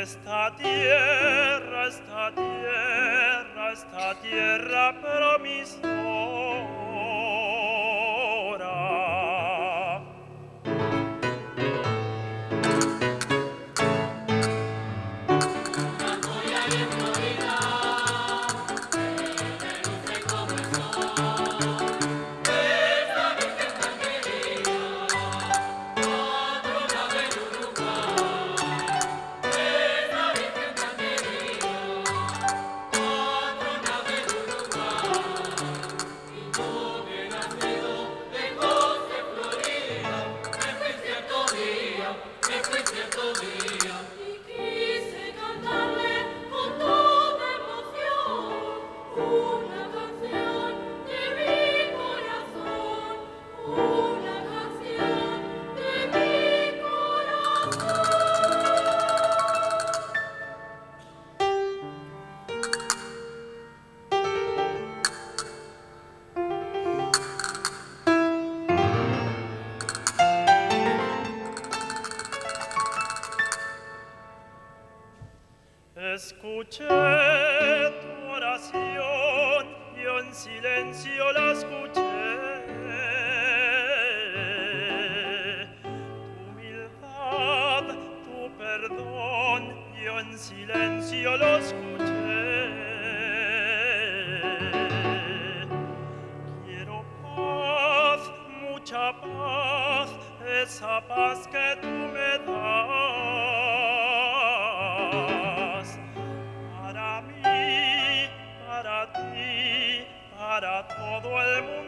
Esta tierra, esta tierra, esta tierra promisa tu oración, yo en silencio la escuché. Tu humildad, tu perdón, yo en silencio lo escuché. Quiero paz, mucha paz, esa paz que tú 对。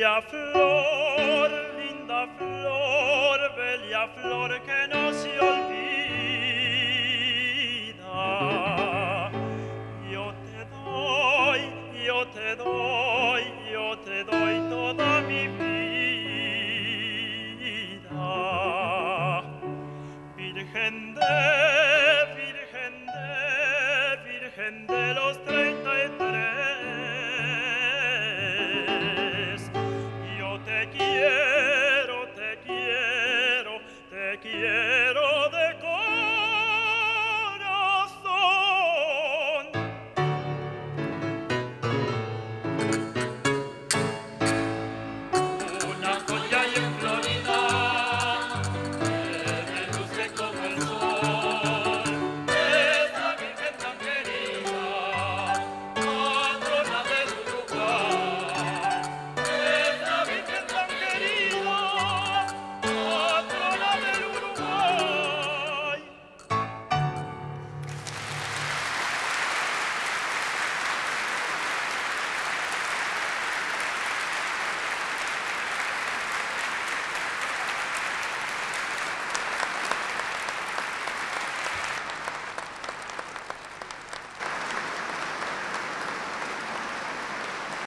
Bella flor, linda flor, bella flor que no se olvida. Yo te doy, yo te doy, yo te doy toda mi vida. Virgen de, Virgen de, Virgen de, que é.